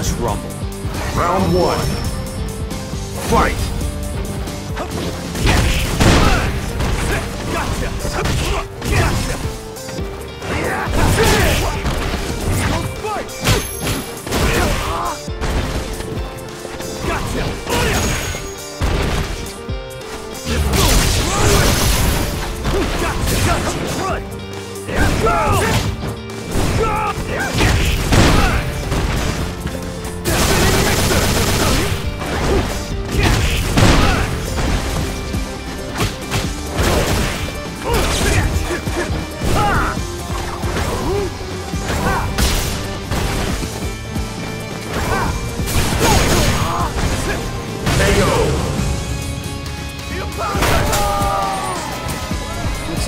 Let's rumble. Round one. Fight!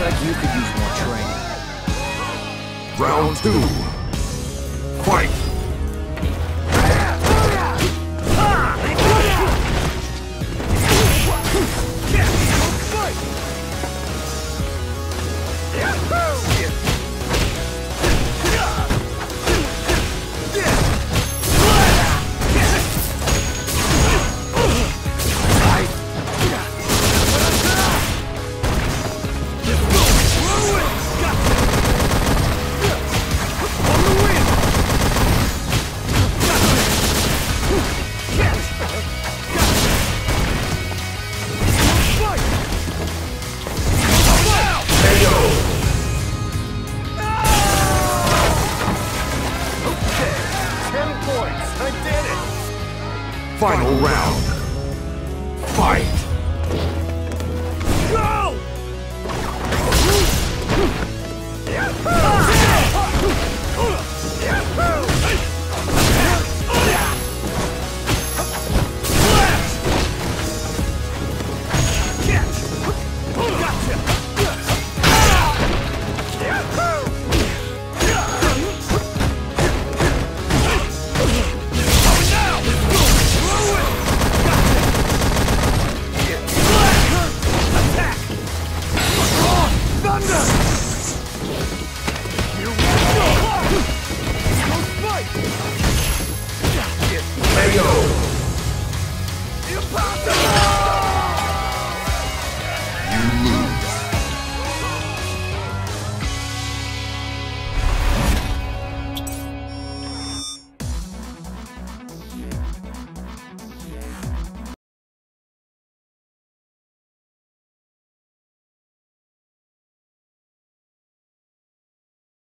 Like you could use more training. Round two. Fight! Final round. Fight! Impossible!